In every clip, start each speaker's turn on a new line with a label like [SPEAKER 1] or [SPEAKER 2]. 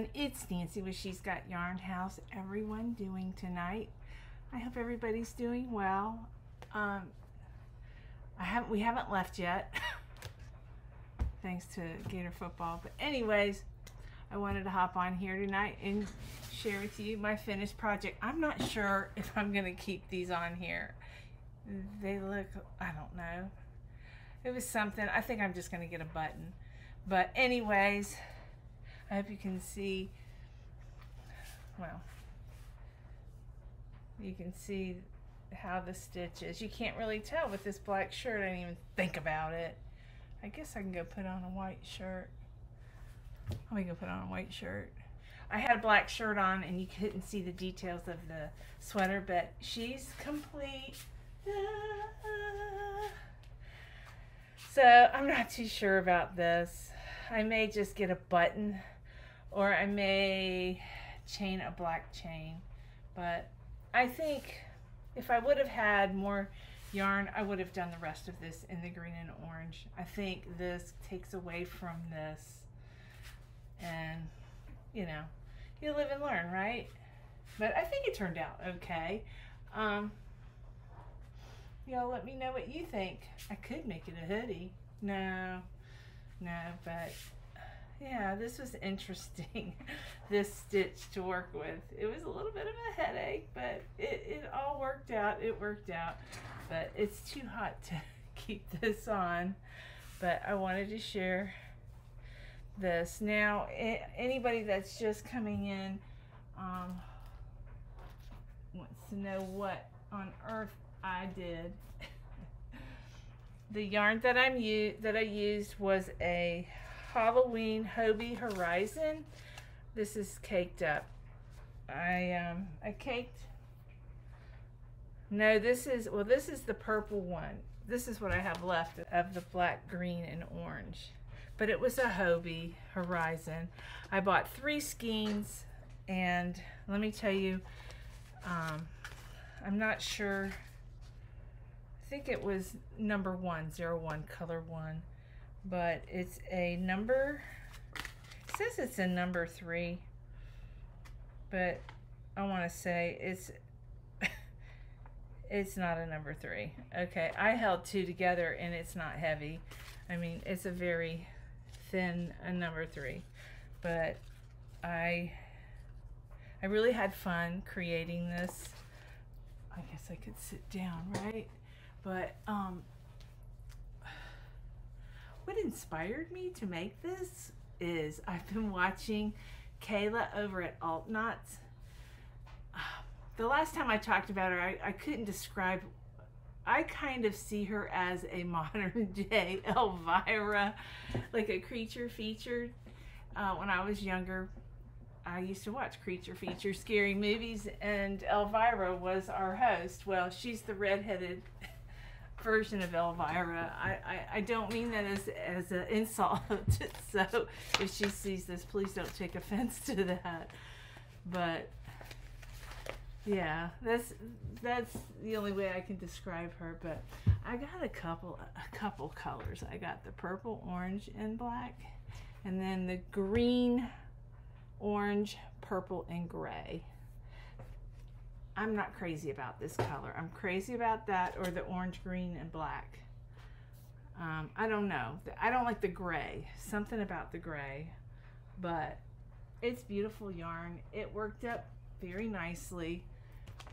[SPEAKER 1] everyone, it's Nancy with She's Got Yarn. How's everyone doing tonight? I hope everybody's doing well. Um, I haven't, we haven't left yet, thanks to Gator football. But anyways, I wanted to hop on here tonight and share with you my finished project. I'm not sure if I'm gonna keep these on here. They look, I don't know. It was something. I think I'm just gonna get a button. But anyways, I hope you can see, well, you can see how the stitch is. You can't really tell with this black shirt. I didn't even think about it. I guess I can go put on a white shirt. i Let me go put on a white shirt. I had a black shirt on and you couldn't see the details of the sweater, but she's complete. So I'm not too sure about this. I may just get a button or I may chain a black chain. But I think if I would have had more yarn, I would have done the rest of this in the green and orange. I think this takes away from this. And, you know, you live and learn, right? But I think it turned out okay. Um, y'all let me know what you think. I could make it a hoodie. No, no, but yeah, this was interesting, this stitch to work with. It was a little bit of a headache, but it, it all worked out. It worked out, but it's too hot to keep this on. But I wanted to share this. Now, anybody that's just coming in um, wants to know what on earth I did. the yarn that I'm that I used was a Halloween Hobbii Horizon. This is caked up. I um I caked. No, this is well this is the purple one. This is what I have left of the black, green, and orange. But it was a Hobbii Horizon. I bought three skeins and let me tell you, um, I'm not sure. I think it was number one, zero one, color one but it's a number, it says it's a number three, but I want to say it's, it's not a number three. Okay, I held two together and it's not heavy. I mean, it's a very thin a number three, but I, I really had fun creating this. I guess I could sit down, right? But um, what inspired me to make this is I've been watching Kayla over at Alt Knots. The last time I talked about her, I, I couldn't describe. I kind of see her as a modern day Elvira, like a creature featured. Uh, when I was younger, I used to watch creature feature scary movies, and Elvira was our host. Well, she's the redheaded version of Elvira. I, I, I don't mean that as, as an insult. so if she sees this, please don't take offense to that. But yeah, that's that's the only way I can describe her. But I got a couple a couple colors. I got the purple, orange, and black, and then the green, orange, purple, and gray. I'm not crazy about this color. I'm crazy about that or the orange, green, and black. Um, I don't know. I don't like the gray. Something about the gray. But it's beautiful yarn. It worked up very nicely.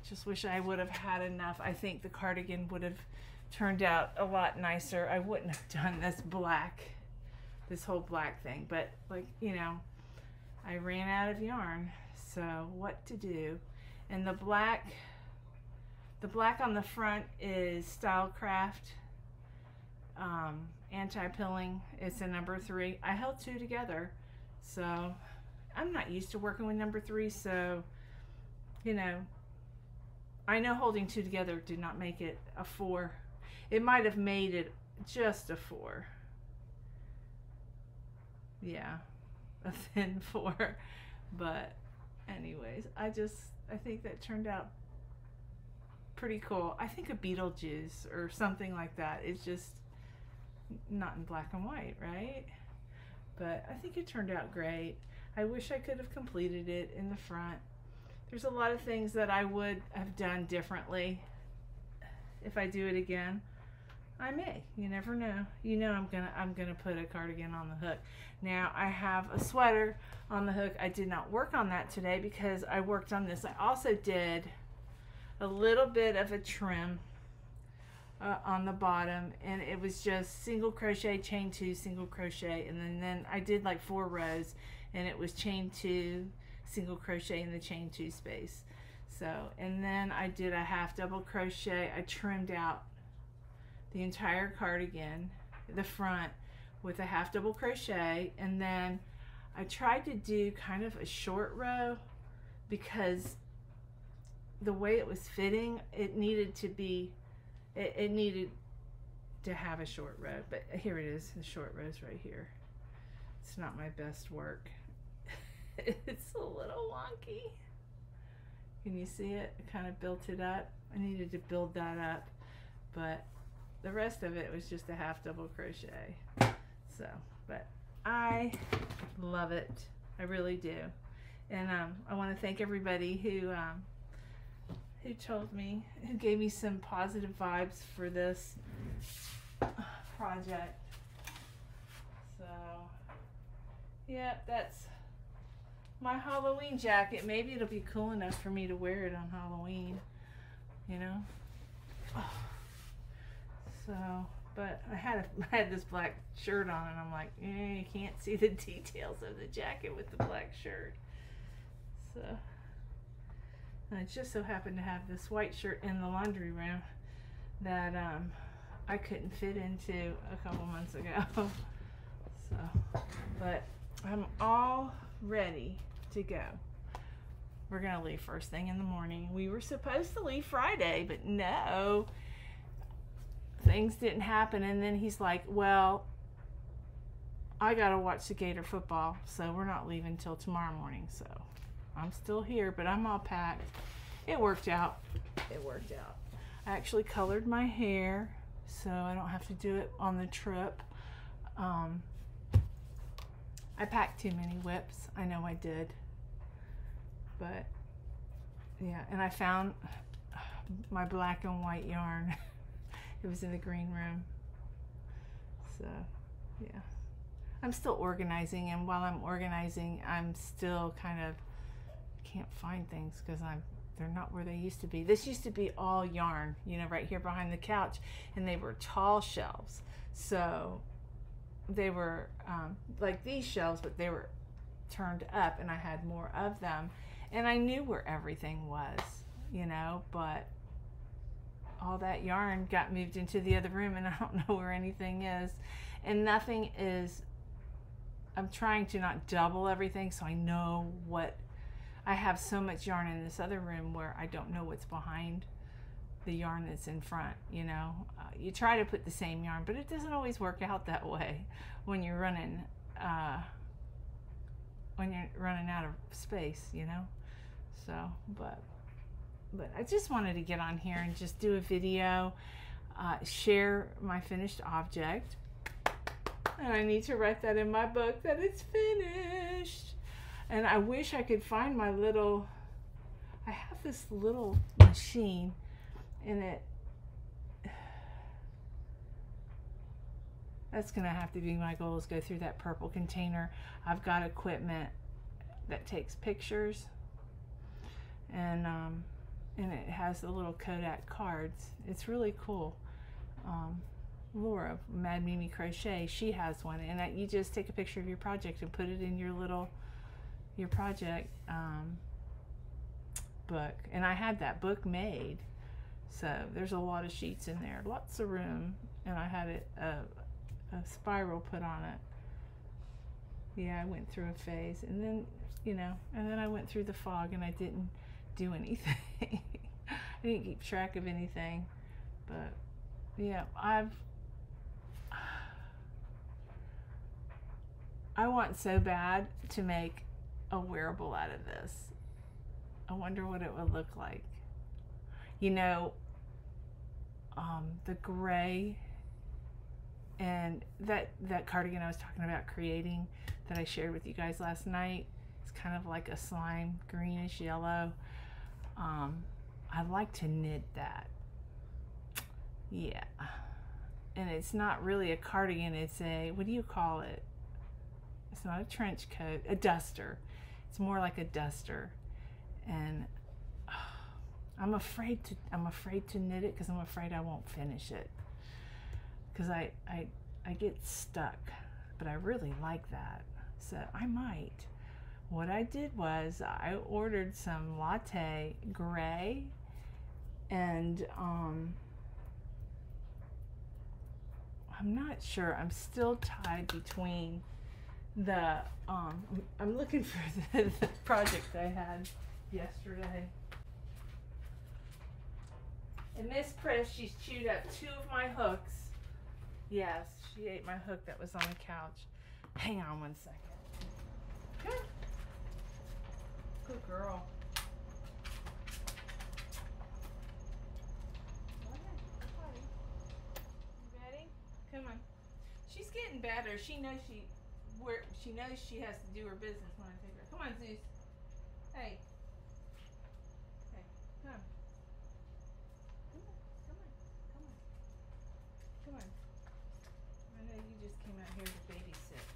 [SPEAKER 1] Just wish I would have had enough. I think the cardigan would have turned out a lot nicer. I wouldn't have done this black, this whole black thing. But like, you know, I ran out of yarn. So what to do? And the black the black on the front is Stylecraft um, anti-pilling. It's a number three. I held two together so I'm not used to working with number three so you know I know holding two together did not make it a four. It might have made it just a four. Yeah a thin four. But anyways I just I think that turned out pretty cool. I think a Beetlejuice or something like that is just not in black and white, right? But I think it turned out great. I wish I could have completed it in the front. There's a lot of things that I would have done differently if I do it again. I may. You never know. You know I'm gonna I'm gonna put a cardigan on the hook. Now I have a sweater on the hook. I did not work on that today because I worked on this. I also did a little bit of a trim uh, on the bottom and it was just single crochet chain two single crochet and then, then I did like four rows and it was chain two single crochet in the chain two space so and then I did a half double crochet I trimmed out the entire cardigan the front with a half double crochet and then I tried to do kind of a short row because the way it was fitting it needed to be it, it needed to have a short row but here it is the short rows right here. It's not my best work. It's a little wonky. Can you see it? I kind of built it up. I needed to build that up but the rest of it was just a half double crochet. So but I love it. I really do. And um, I want to thank everybody who um, who told me who gave me some positive vibes for this project. So yeah that's my Halloween jacket. Maybe it'll be cool enough for me to wear it on Halloween you know so, but I had a, I had this black shirt on, and I'm like, eh, you can't see the details of the jacket with the black shirt. So, I just so happened to have this white shirt in the laundry room that um, I couldn't fit into a couple months ago. so, but I'm all ready to go. We're gonna leave first thing in the morning. We were supposed to leave Friday, but no, things didn't happen. And then he's like, well, I got to watch the Gator football, so we're not leaving until tomorrow morning. So I'm still here, but I'm all packed. It worked out. It worked out. I actually colored my hair, so I don't have to do it on the trip. Um, I packed too many whips. I know I did. But, yeah, and I found my black and white yarn. It was in the green room. So, yeah. I'm still organizing, and while I'm organizing, I'm still kind of can't find things because I'm they're not where they used to be. This used to be all yarn, you know, right here behind the couch, and they were tall shelves. So they were um, like these shelves, but they were turned up, and I had more of them, and I knew where everything was, you know, but all that yarn got moved into the other room and I don't know where anything is. And nothing is, I'm trying to not double everything so I know what, I have so much yarn in this other room where I don't know what's behind the yarn that's in front, you know. Uh, you try to put the same yarn, but it doesn't always work out that way when you're running, uh, when you're running out of space, you know. So, but but I just wanted to get on here and just do a video, uh, share my finished object. And I need to write that in my book that it's finished. And I wish I could find my little, I have this little machine and it, that's going to have to be my goal is go through that purple container. I've got equipment that takes pictures and um, and it has the little Kodak cards. It's really cool. Um, Laura, Mad Mimi Crochet, she has one, and that you just take a picture of your project and put it in your little your project um, book. And I had that book made, so there's a lot of sheets in there, lots of room, and I had it a, a spiral put on it. Yeah, I went through a phase, and then you know, and then I went through the fog, and I didn't do anything. I didn't keep track of anything. But yeah, I've I want so bad to make a wearable out of this. I wonder what it would look like. You know, um, the gray and that that cardigan I was talking about creating that I shared with you guys last night It's kind of like a slime, greenish yellow. Um, I like to knit that. Yeah. And it's not really a cardigan, it's a, what do you call it? It's not a trench coat, a duster. It's more like a duster. And I'm afraid to I'm afraid to knit it because I'm afraid I won't finish it. Cuz I I I get stuck. But I really like that. So I might. What I did was I ordered some latte gray and um I'm not sure. I'm still tied between the um I'm looking for the, the project I had yesterday. And Miss Press, she's chewed up two of my hooks. Yes, she ate my hook that was on the couch. Hang on one second. Good. Good girl. You ready? Come on. She's getting better. She knows she where she knows she has to do her business when I take her. Come on, Zeus. Hey. Hey, come. Come on, come on, come on. Come on. I know you just came out here to babysit.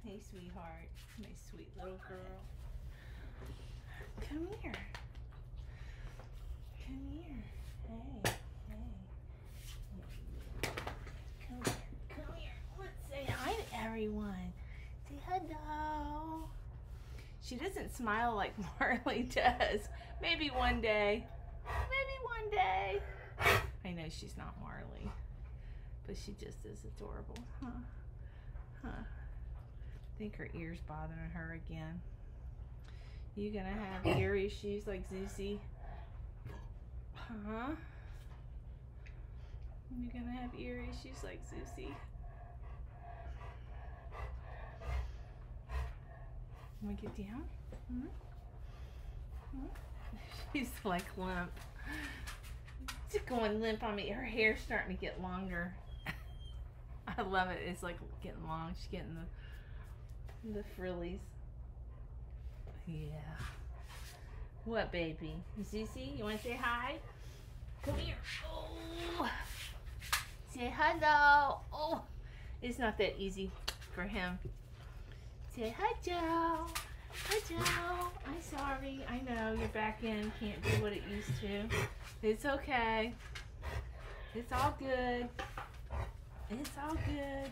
[SPEAKER 1] Hey, sweetheart. My sweet little girl. Come here. Come here. Hey. Hey. Come here. Come here. Let's say hi to everyone. Say hello. She doesn't smile like Marley does. Maybe one day. Maybe one day. I know she's not Marley, but she just is adorable, huh? Huh. I think her ear's bothering her again. You gonna have ear issues like Zuzi? Huh? You gonna have ear issues like? Can we get down? Mm -hmm. Mm -hmm. She's like limp. She's going limp on me. Her hair's starting to get longer. I love it. It's like getting long. She's getting the the frillies. Yeah. What, baby? Zuzi, you want to say hi? Come here. Oh. Say hello. Oh. It's not that easy for him. Say hi, Joe. Hi, Joe. I'm sorry. I know your back end can't do what it used to. It's okay. It's all good. It's all good.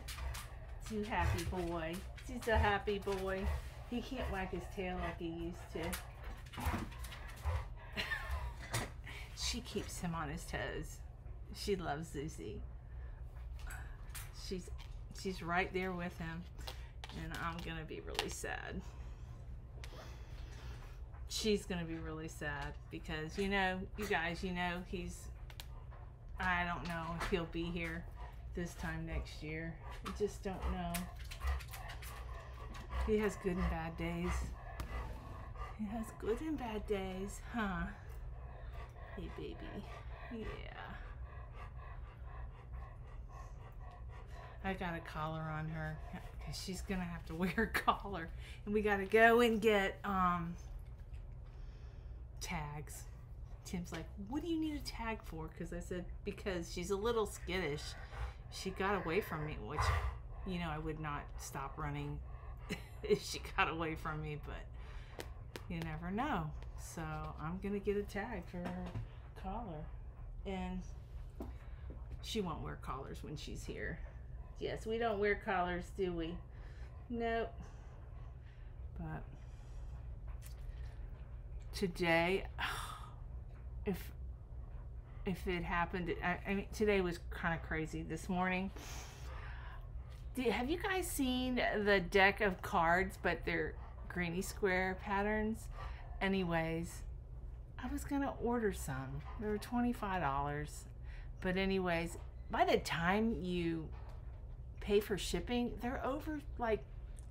[SPEAKER 1] Too happy boy. He's a happy boy. He can't wag his tail like he used to. she keeps him on his toes. She loves Zuzi. She's she's right there with him and I'm gonna be really sad. She's gonna be really sad because you know, you guys, you know, he's. I don't know if he'll be here this time next year. I just don't know. He has good and bad days. He has good and bad days, huh? Hey, baby. Yeah. I got a collar on her because she's gonna have to wear a collar, and we gotta go and get um tags. Tim's like, "What do you need a tag for?" Because I said because she's a little skittish. She got away from me, which you know I would not stop running she got away from me, but you never know. So I'm gonna get a tag for her collar, and she won't wear collars when she's here. Yes, we don't wear collars, do we? Nope. But today, if if it happened, I, I mean, today was kind of crazy. This morning, Did, have you guys seen the deck of cards, but they're granny square patterns? Anyways, I was gonna order some. They were twenty five dollars, but anyways, by the time you pay for shipping, they're over like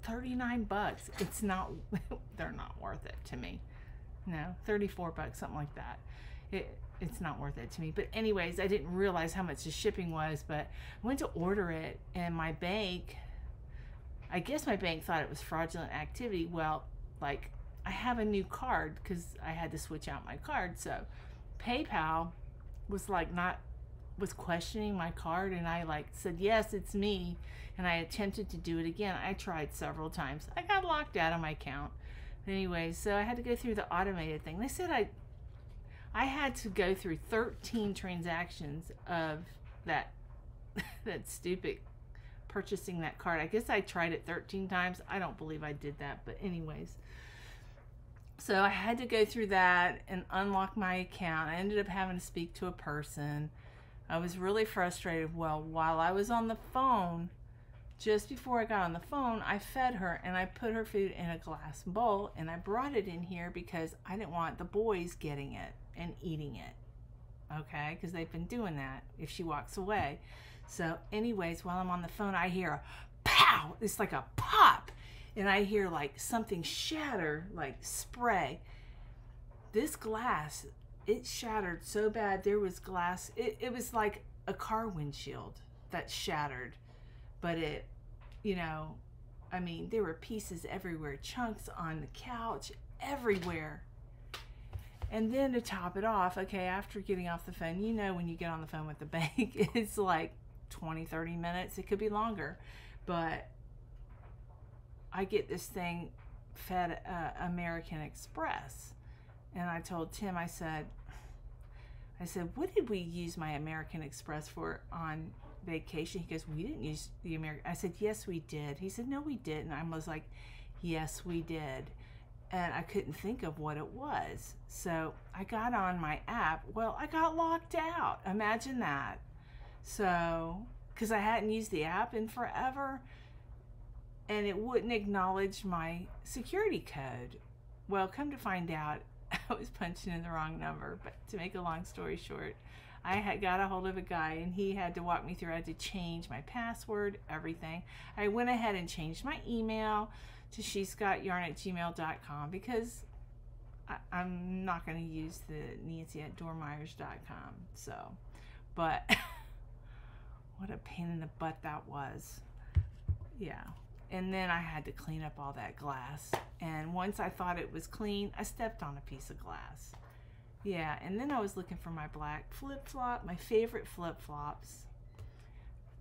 [SPEAKER 1] 39 bucks. It's not, they're not worth it to me. No, 34 bucks, something like that. It, it's not worth it to me. But anyways, I didn't realize how much the shipping was, but I went to order it and my bank, I guess my bank thought it was fraudulent activity. Well, like I have a new card because I had to switch out my card. So PayPal was like not was questioning my card and I like said yes it's me and I attempted to do it again. I tried several times. I got locked out of my account. Anyway, so I had to go through the automated thing. They said I I had to go through 13 transactions of that that stupid purchasing that card. I guess I tried it 13 times. I don't believe I did that, but anyways. So I had to go through that and unlock my account. I ended up having to speak to a person. I was really frustrated. Well, while I was on the phone, just before I got on the phone, I fed her and I put her food in a glass bowl and I brought it in here because I didn't want the boys getting it and eating it. Okay? Because they've been doing that if she walks away. So, anyways, while I'm on the phone, I hear a pow. It's like a pop. And I hear like something shatter, like spray. This glass, it shattered so bad. There was glass. It, it was like a car windshield that shattered. But it, you know, I mean, there were pieces everywhere, chunks on the couch, everywhere. And then to top it off, okay, after getting off the phone, you know, when you get on the phone with the bank, it's like 20, 30 minutes. It could be longer. But I get this thing fed uh, American Express. And I told Tim, I said, I said, what did we use my American Express for on vacation? He goes, we didn't use the American. I said, yes, we did. He said, no, we didn't. I was like, yes, we did. And I couldn't think of what it was. So I got on my app. Well, I got locked out. Imagine that. So, because I hadn't used the app in forever and it wouldn't acknowledge my security code. Well, come to find out, I was punching in the wrong number. But to make a long story short, I had got a hold of a guy and he had to walk me through. I had to change my password, everything. I went ahead and changed my email to shezgotyarn at gmail.com because I, am not going to use the Nancy at dormeyers.com. So, but what a pain in the butt that was. Yeah. And then I had to clean up all that glass. And once I thought it was clean, I stepped on a piece of glass. Yeah, and then I was looking for my black flip flop, my favorite flip flops.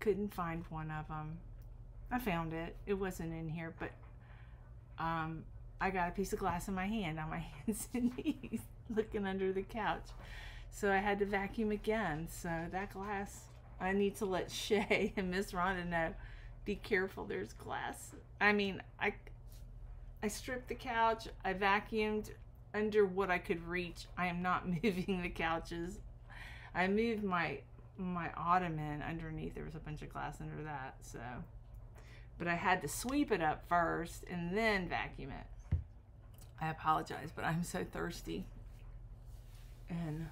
[SPEAKER 1] Couldn't find one of them. I found it. It wasn't in here, but um, I got a piece of glass in my hand on my hands and knees looking under the couch. So I had to vacuum again. So that glass I need to let Shay and Miss Rhonda know. Be careful, there's glass. I mean, I I stripped the couch, I vacuumed under what I could reach. I am not moving the couches. I moved my my ottoman underneath. There was a bunch of glass under that, so but I had to sweep it up first and then vacuum it. I apologize, but I'm so thirsty. And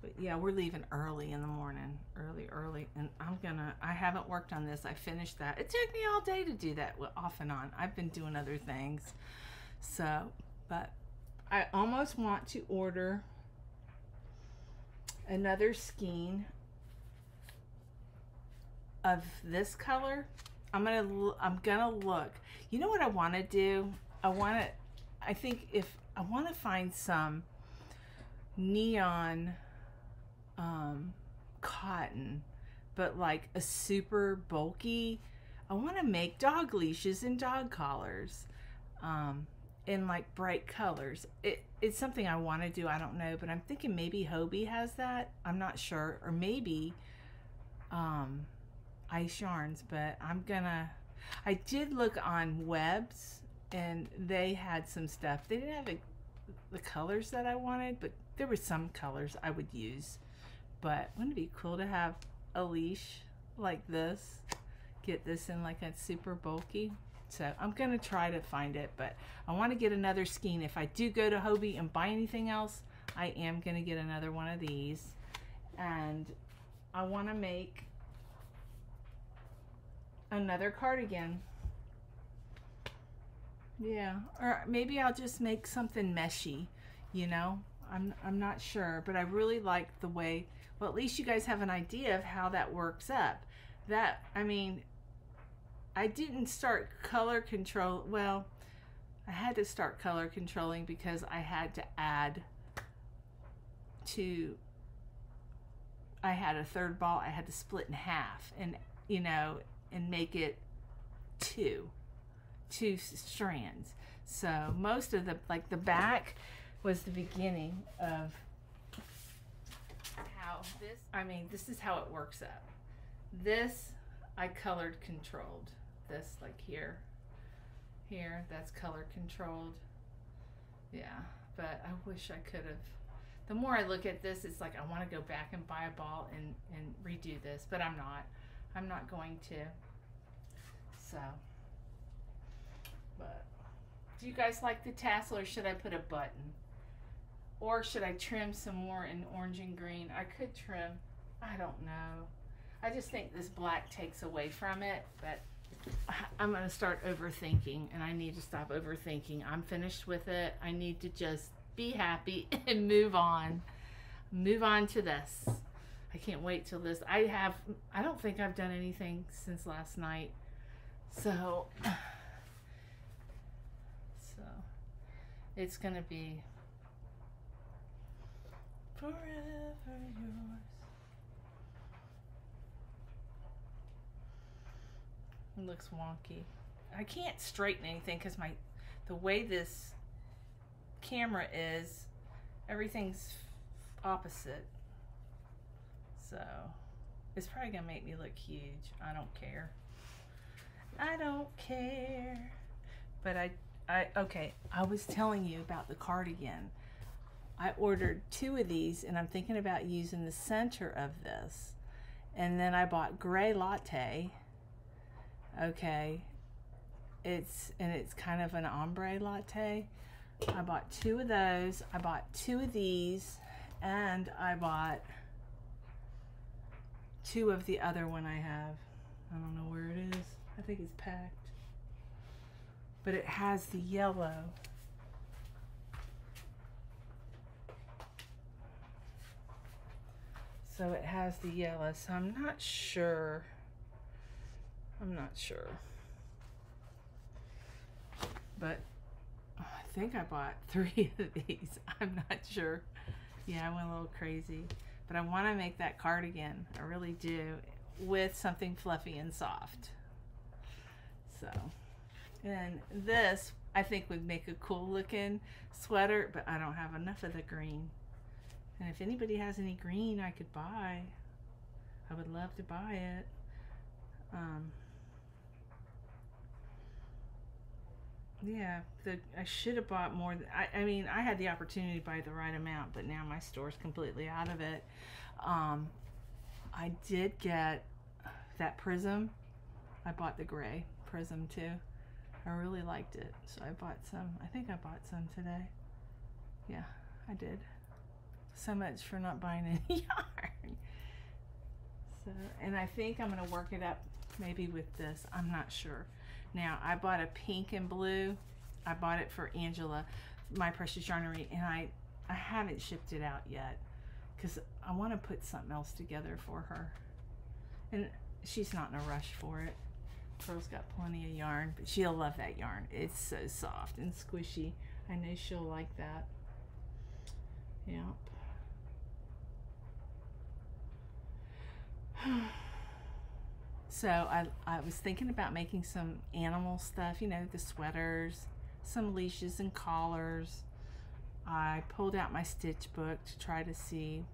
[SPEAKER 1] but yeah, we're leaving early in the morning, early, early, and I'm gonna. I haven't worked on this. I finished that. It took me all day to do that, off and on. I've been doing other things, so. But I almost want to order another skein of this color. I'm gonna. I'm gonna look. You know what I want to do? I want to. I think if I want to find some neon um, cotton, but like a super bulky. I want to make dog leashes and dog collars um, in like bright colors. It, it's something I want to do. I don't know, but I'm thinking maybe Hobbii has that. I'm not sure. Or maybe um, Ice Yarns, but I'm gonna. I did look on webs and they had some stuff. They didn't have a, the colors that I wanted, but there were some colors I would use. But wouldn't it be cool to have a leash like this? Get this in like a super bulky. So I'm going to try to find it, but I want to get another skein. If I do go to Hobbii and buy anything else, I am going to get another one of these. And I want to make another cardigan. Yeah, or maybe I'll just make something meshy, you know? I'm, I'm not sure, but I really like the way well, at least you guys have an idea of how that works up. That, I mean, I didn't start color control. Well, I had to start color controlling because I had to add to I had a third ball I had to split in half and you know and make it two two strands. So most of the like the back was the beginning of how this I mean this is how it works up. This I colored controlled. This like here. Here that's color controlled. Yeah but I wish I could have the more I look at this it's like I want to go back and buy a ball and and redo this but I'm not I'm not going to so but do you guys like the tassel or should I put a button or should I trim some more in orange and green I could trim I don't know I just think this black takes away from it but I'm going to start overthinking and I need to stop overthinking. I'm finished with it. I need to just be happy and move on. Move on to this. I can't wait till this. I have, I don't think I've done anything since last night. So, so it's going to be forever yours. It looks wonky. I can't straighten anything because my the way this camera is, everything's opposite. So it's probably gonna make me look huge. I don't care. I don't care. But I, I okay. I was telling you about the cardigan. I ordered two of these, and I'm thinking about using the center of this. And then I bought gray latte okay it's and it's kind of an ombre latte I bought two of those I bought two of these and I bought two of the other one I have I don't know where it is I think it's packed but it has the yellow so it has the yellow so I'm not sure I'm not sure. But I think I bought three of these. I'm not sure. Yeah, I went a little crazy. But I want to make that cardigan. I really do. With something fluffy and soft. So, and this I think would make a cool looking sweater, but I don't have enough of the green. And if anybody has any green I could buy, I would love to buy it. Um, Yeah, the I should have bought more. I, I mean, I had the opportunity to buy the right amount, but now my store's completely out of it. Um, I did get that prism. I bought the gray prism too. I really liked it, so I bought some. I think I bought some today. Yeah, I did. So much for not buying any yarn. So, and I think I'm gonna work it up maybe with this. I'm not sure. Now, I bought a pink and blue. I bought it for Angela, my precious yarnery, and I, I haven't shipped it out yet because I want to put something else together for her. And she's not in a rush for it. Pearl's got plenty of yarn, but she'll love that yarn. It's so soft and squishy. I know she'll like that. Yep. So I, I was thinking about making some animal stuff, you know, the sweaters, some leashes and collars. I pulled out my stitch book to try to see.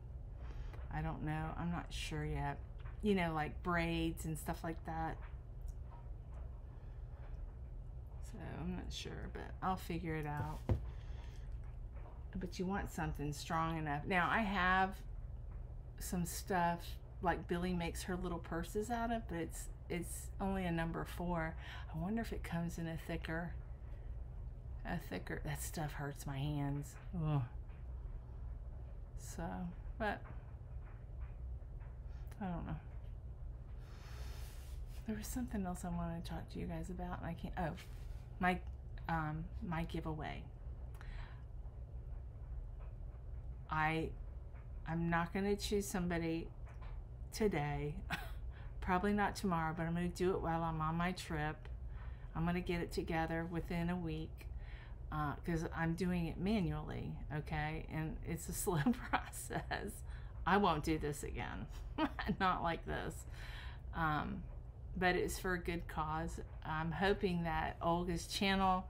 [SPEAKER 1] I don't know. I'm not sure yet. You know, like braids and stuff like that. So I'm not sure, but I'll figure it out. But you want something strong enough. Now I have some stuff like Billy makes her little purses out of, but it's it's only a number four. I wonder if it comes in a thicker, a thicker, that stuff hurts my hands. Ugh. So, but, I don't know. There was something else I wanted to talk to you guys about, and I can't, oh, my, um, my giveaway. I, I'm not going to choose somebody today. Probably not tomorrow, but I'm going to do it while I'm on my trip. I'm going to get it together within a week. because uh, I'm doing it manually, okay? And it's a slow process. I won't do this again. Not like this. Um, but it's for a good cause. I'm hoping that Olga's channel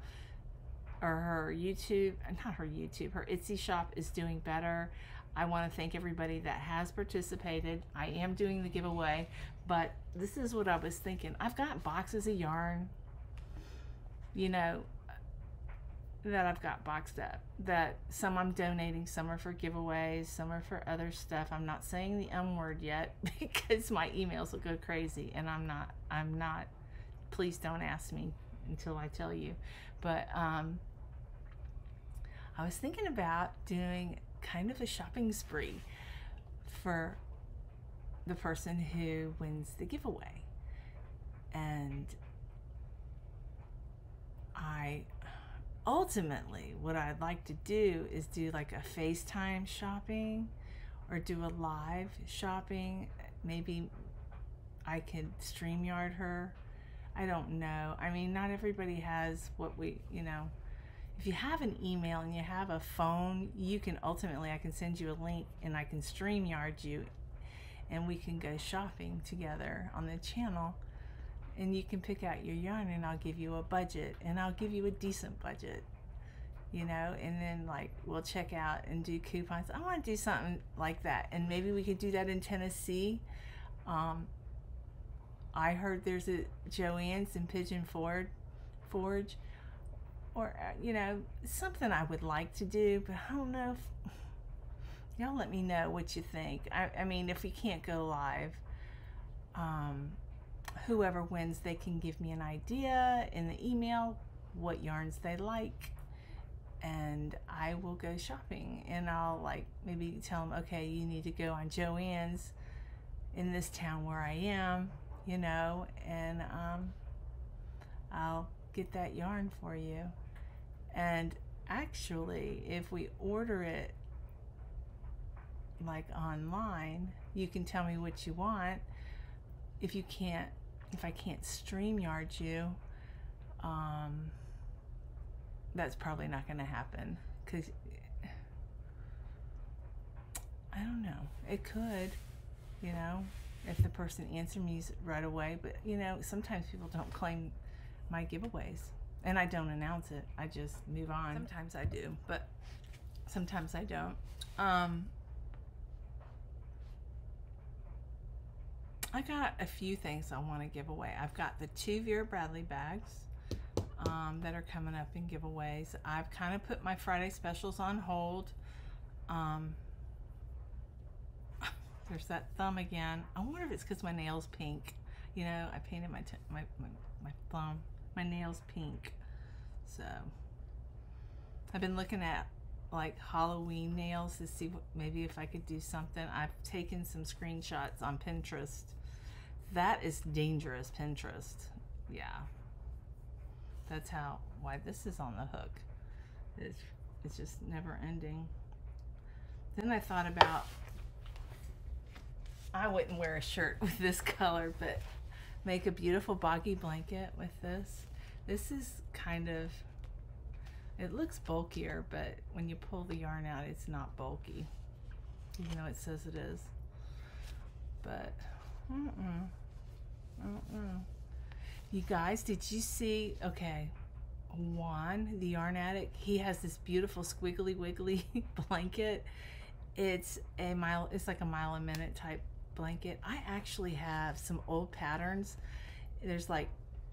[SPEAKER 1] or her YouTube, not her YouTube, her Etsy shop is doing better. I want to thank everybody that has participated. I am doing the giveaway, but this is what I was thinking. I've got boxes of yarn, you know, that I've got boxed up. That some I'm donating, some are for giveaways, some are for other stuff. I'm not saying the M word yet because my emails will go crazy, and I'm not. I'm not. Please don't ask me until I tell you. But um, I was thinking about doing kind of a shopping spree for the person who wins the giveaway. And I ultimately, what I'd like to do is do like a FaceTime shopping or do a live shopping. Maybe I could StreamYard her. I don't know. I mean, not everybody has what we, you know, if you have an email and you have a phone, you can ultimately, I can send you a link and I can StreamYard you and we can go shopping together on the channel and you can pick out your yarn and I'll give you a budget and I'll give you a decent budget you know and then like we'll check out and do coupons. I want to do something like that and maybe we could do that in Tennessee. Um, I heard there's a Joann's in Pigeon Forge Forge or uh, you know something I would like to do but I don't know if y'all let me know what you think I, I mean if we can't go live um, whoever wins, they can give me an idea in the email what yarns they like. And I will go shopping and I'll like maybe tell them, okay, you need to go on Joann's in this town where I am, you know, and um, I'll get that yarn for you. And actually, if we order it like online, you can tell me what you want. If you can't if I can't StreamYard you, um, that's probably not going to happen because I don't know. It could, you know, if the person answers me right away. But you know, sometimes people don't claim my giveaways, and I don't announce it. I just move on. Sometimes I do, but sometimes I don't. Um, I got a few things I want to give away. I've got the two Vera Bradley bags um, that are coming up in giveaways. I've kind of put my Friday specials on hold. Um, there's that thumb again. I wonder if it's because my nail's pink. You know, I painted my, my, my, my thumb. My nail's pink. So, I've been looking at like Halloween nails to see what, maybe if I could do something. I've taken some screenshots on Pinterest that is dangerous, Pinterest. Yeah. That's how, why this is on the hook. It's, it's just never ending. Then I thought about, I wouldn't wear a shirt with this color, but make a beautiful boggy blanket with this. This is kind of, it looks bulkier, but when you pull the yarn out, it's not bulky, even though it says it is. But, mm-mm. Mm-mm. You guys, did you see? Okay, Juan, the yarn addict, he has this beautiful squiggly wiggly blanket. It's a mile, it's like a mile a minute type blanket. I actually have some old patterns. There's like,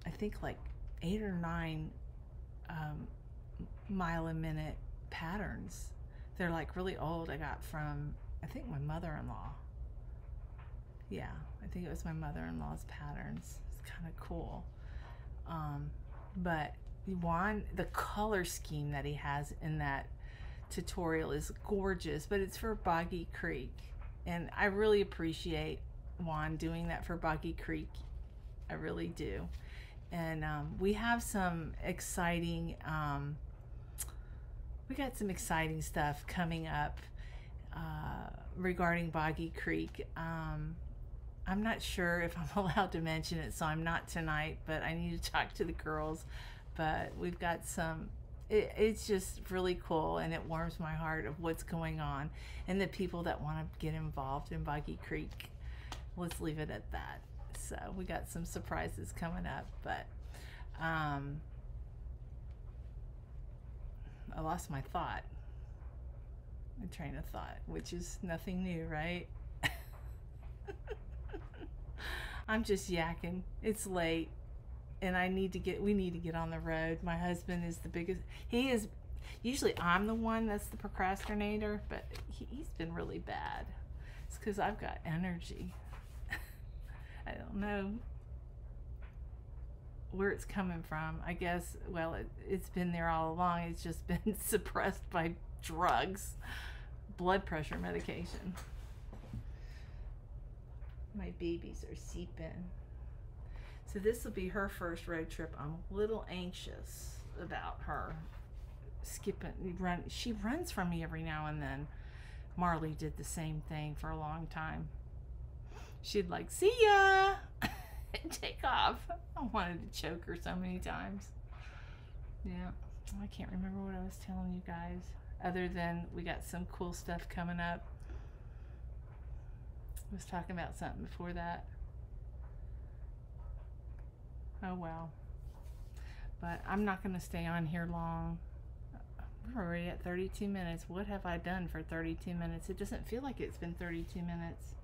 [SPEAKER 1] I think like eight or nine um, mile a minute patterns. They're like really old. I got from, I think my mother in law. Yeah, I think it was my mother-in-law's patterns. It's kind of cool. Um, but Juan, the color scheme that he has in that tutorial is gorgeous, but it's for Boggy Creek. And I really appreciate Juan doing that for Boggy Creek. I really do. And um, we have some exciting, um, we got some exciting stuff coming up uh, regarding Boggy Creek. Um, I'm not sure if I'm allowed to mention it, so I'm not tonight, but I need to talk to the girls. But we've got some it, it's just really cool and it warms my heart of what's going on and the people that want to get involved in Boggy Creek. Let's leave it at that. So we got some surprises coming up, but um, I lost my thought, my train of thought, which is nothing new, right? I'm just yakking. It's late and I need to get we need to get on the road. My husband is the biggest he is usually I'm the one that's the procrastinator, but he, has been really bad. It's because I've got energy. I don't know where it's coming from. I guess, well, it, it's been there all along. It's just been suppressed by drugs, blood pressure medication. My babies are seeping. So this will be her first road trip. I'm a little anxious about her skipping run she runs from me every now and then. Marley did the same thing for a long time. She'd like, see ya and take off. I wanted to choke her so many times. Yeah. I can't remember what I was telling you guys. Other than we got some cool stuff coming up. I was talking about something before that. Oh well. But I'm not going to stay on here long. We're already at 32 minutes. What have I done for 32 minutes? It doesn't feel like it's been 32 minutes.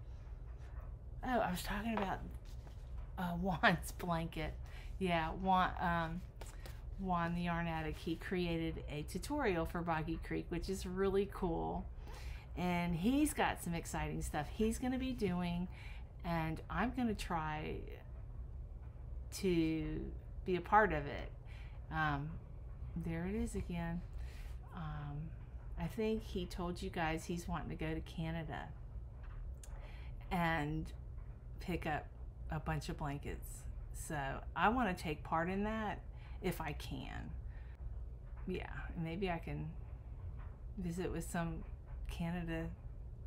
[SPEAKER 1] Oh, I was talking about uh, Juan's blanket. Yeah, Juan, um, Juan the Yarn Addict, he created a tutorial for Boggy Creek, which is really cool. And he's got some exciting stuff he's going to be doing. And I'm going to try to be a part of it. Um, there it is again. Um, I think he told you guys he's wanting to go to Canada and pick up a bunch of blankets. So I want to take part in that if I can. Yeah, maybe I can visit with some Canada,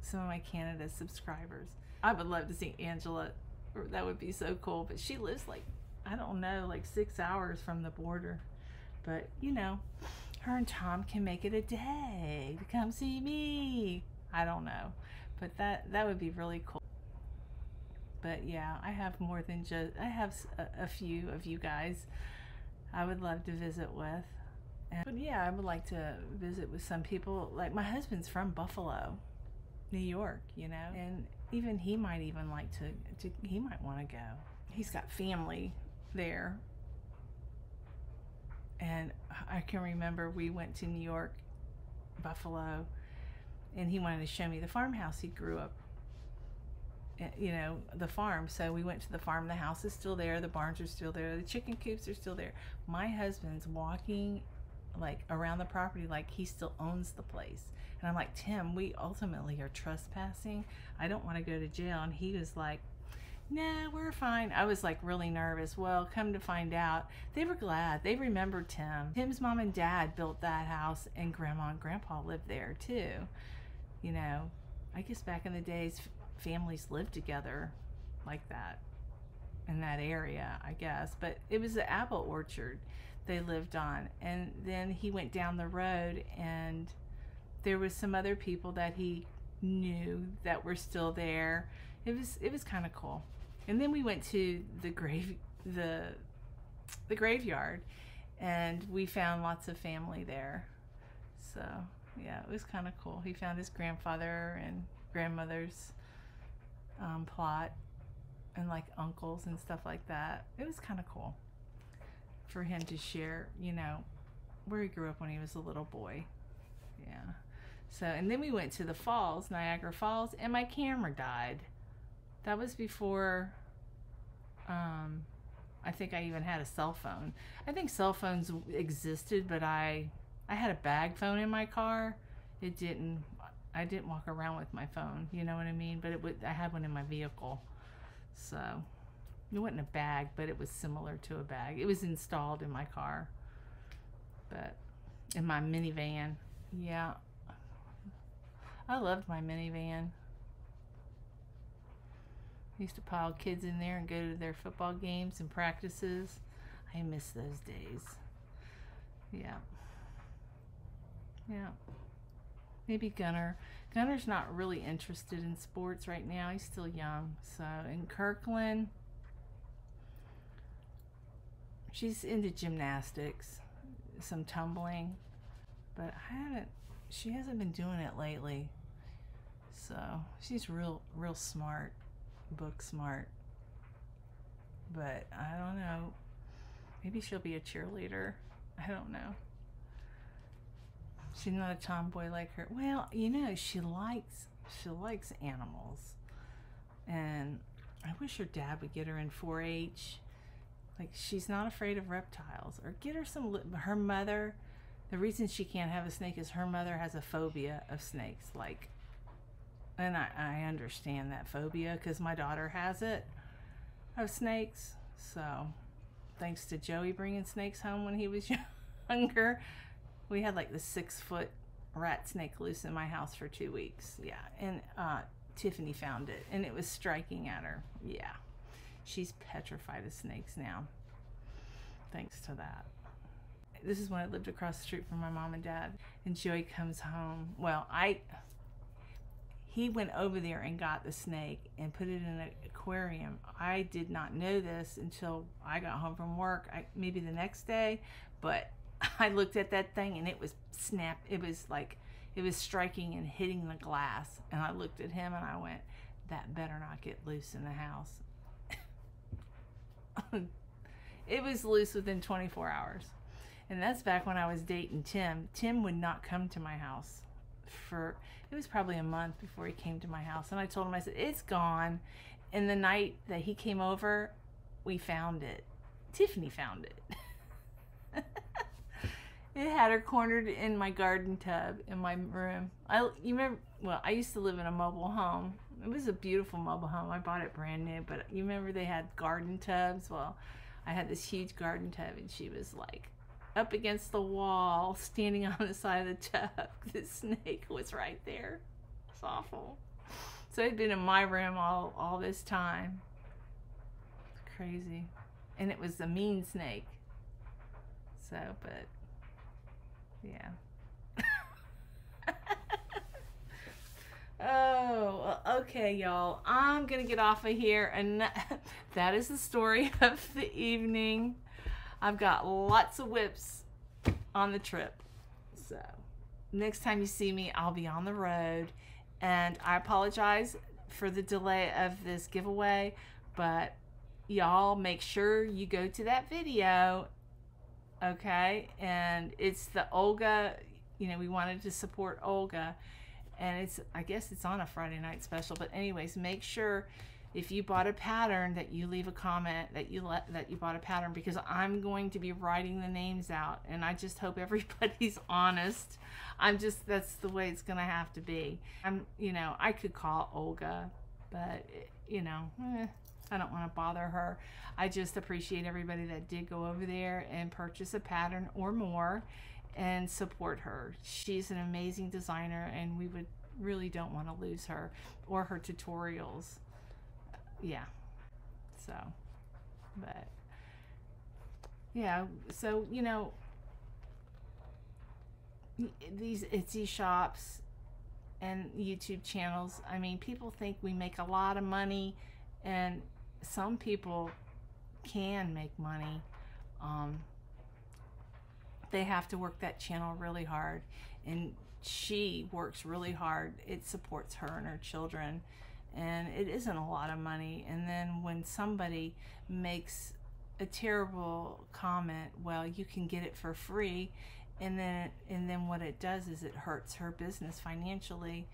[SPEAKER 1] some of my Canada subscribers. I would love to see Angela. That would be so cool. But she lives like I don't know, like six hours from the border. But, you know, her and Tom can make it a day to come see me. I don't know. But that, that would be really cool. But yeah, I have more than just, I have a, a few of you guys I would love to visit with. And, but yeah, I would like to visit with some people. Like my husband's from Buffalo, New York, you know, and even he might even like to, to he might want to go. He's got family there. And I can remember we went to New York, Buffalo, and he wanted to show me the farmhouse he grew up eh, you know the farm. So we went to the farm. The house is still there. The barns are still there. The chicken coops are still there. My husband's walking like around the property like he still owns the place. And i'm like tim we ultimately are trespassing. I don't want to go to jail. And he was like nah, we're fine. I was like really nervous. Well, come to find out, they were glad. They remembered Tim. Tim's mom and dad built that house, and grandma and grandpa lived there too. You know, I guess back in the days, families lived together like that in that area, I guess. But it was the apple orchard they lived on. And then he went down the road, and there was some other people that he knew that were still there. It was it was kind of cool. And then we went to the grave the the graveyard and we found lots of family there. So, yeah, it was kind of cool. He found his grandfather and grandmother's um, plot and like uncles and stuff like that. It was kind of cool for him to share, you know, where he grew up when he was a little boy. Yeah. So, and then we went to the falls, Niagara Falls, and my camera died. That was before um, I think I even had a cell phone. I think cell phones existed, but I I had a bag phone in my car. It didn't. I didn't walk around with my phone. You know what I mean? But it would. I had one in my vehicle, so it wasn't a bag, but it was similar to a bag. It was installed in my car, but in my minivan. Yeah, I loved my minivan used to pile kids in there and go to their football games and practices. I miss those days. Yeah. Yeah. Maybe Gunner. Gunner's not really interested in sports right now. He's still young. So, in Kirkland, she's into gymnastics, some tumbling, but I haven't, she hasn't been doing it lately. So, she's real, real smart, book smart. But I don't know. Maybe she'll be a cheerleader. I don't know. She's not a tomboy like her. Well, you know, she likes she likes animals, and I wish her dad would get her in 4-H. Like she's not afraid of reptiles, or get her some. Her mother, the reason she can't have a snake is her mother has a phobia of snakes. Like, and I I understand that phobia because my daughter has it of snakes. So, thanks to Joey bringing snakes home when he was younger we had like the six foot rat snake loose in my house for two weeks. Yeah. And uh, Tiffany found it and it was striking at her. Yeah. She's petrified of snakes now. Thanks to that. This is when I lived across the street from my mom and dad. And Joey comes home. Well, I. He went over there and got the snake and put it in an aquarium. I did not know this until I got home from work. I, maybe the next day, but I looked at that thing and it was snap. It was like it was striking and hitting the glass. And I looked at him and I went, "That better not get loose in the house." it was loose within 24 hours. And that's back when I was dating Tim. Tim would not come to my house for it was probably a month before he came to my house. And I told him I said, "It's gone." And the night that he came over, we found it. Tiffany found it. It had her cornered in my garden tub in my room. I you remember? Well, I used to live in a mobile home. It was a beautiful mobile home. I bought it brand new, but you remember they had garden tubs? Well, I had this huge garden tub, and she was like up against the wall, standing on the side of the tub. The snake was right there. It's awful. So it'd been in my room all all this time. It's crazy, and it was a mean snake. So, but yeah. oh, okay, y'all. I'm going to get off of here. And that is the story of the evening. I've got lots of whips on the trip. So, next time you see me, I'll be on the road. And I apologize for the delay of this giveaway, but y'all make sure you go to that video okay and it's the olga you know we wanted to support olga and it's i guess it's on a friday night special but anyways make sure if you bought a pattern that you leave a comment that you let that you bought a pattern because i'm going to be writing the names out and i just hope everybody's honest i'm just that's the way it's gonna have to be i'm you know i could call olga but you know eh, I don't want to bother her. I just appreciate everybody that did go over there and purchase a pattern or more and support her. She's an amazing designer and we would really don't want to lose her or her tutorials. Yeah. So, but yeah, so you know these Etsy shops and YouTube channels, I mean, people think we make a lot of money and some people can make money. Um, they have to work that channel really hard, and she works really hard. It supports her and her children, and it isn't a lot of money. And then when somebody makes a terrible comment, well, you can get it for free, and then and then what it does is it hurts her business financially.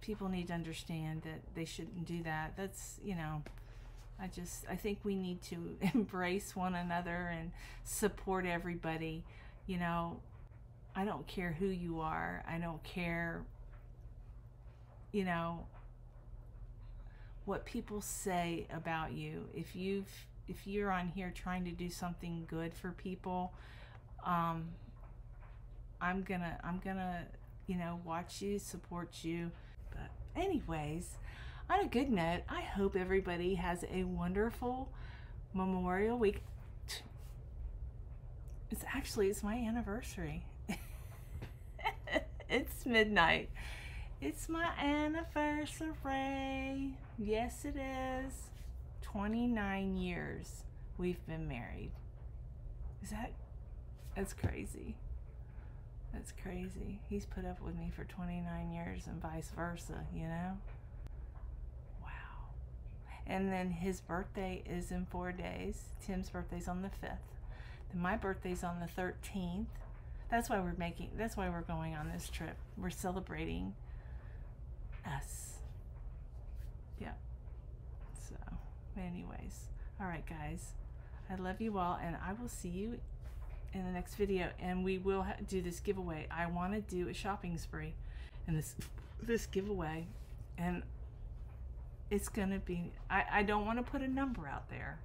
[SPEAKER 1] People need to understand that they shouldn't do that. That's you know I just I think we need to embrace one another and support everybody. You know, I don't care who you are. I don't care you know what people say about you. If you've if you're on here trying to do something good for people, um I'm to I'm to, you know, watch you, support you. But anyways, on a good note, I hope everybody has a wonderful Memorial Week. It's actually it's my anniversary. it's midnight. It's my anniversary. Yes, it is. 29 years we've been married. Is that that's crazy. That's crazy. He's put up with me for 29 years and vice versa, you know? Wow. And then his birthday is in four days. Tim's birthday's on the 5th. Then my birthday's on the 13th. That's why we're making, that's why we're going on this trip. We're celebrating us. Yeah. So, anyways. All right, guys. I love you all, and I will see you in the next video and we will do this giveaway I want to do a shopping spree and this this giveaway and it's gonna be I, I don't want to put a number out there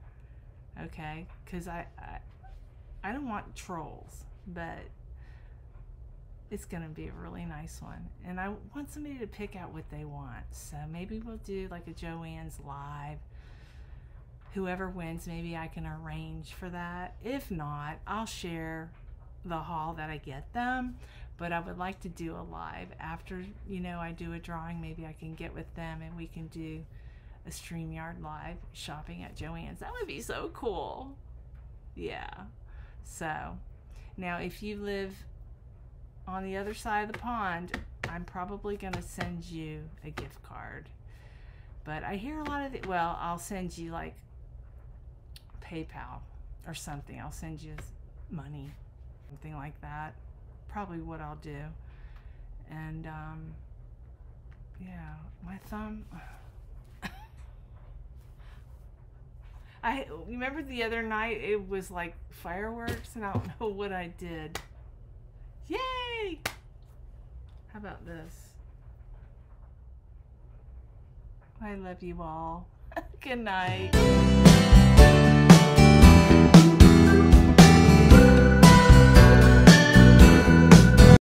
[SPEAKER 1] okay because I, I I don't want trolls but it's gonna be a really nice one and I want somebody to pick out what they want so maybe we'll do like a Joann's live whoever wins, maybe I can arrange for that. If not, I'll share the haul that I get them. But I would like to do a live after, you know, I do a drawing. Maybe I can get with them and we can do a StreamYard live shopping at Joann's. That would be so cool. Yeah. So now if you live on the other side of the pond, I'm probably going to send you a gift card. But I hear a lot of the, well, I'll send you like PayPal or something. I'll send you money, something like that. Probably what I'll do. And um, yeah, my thumb. I remember the other night it was like fireworks, and I don't know what I did. Yay! How about this? I love you all. Good night.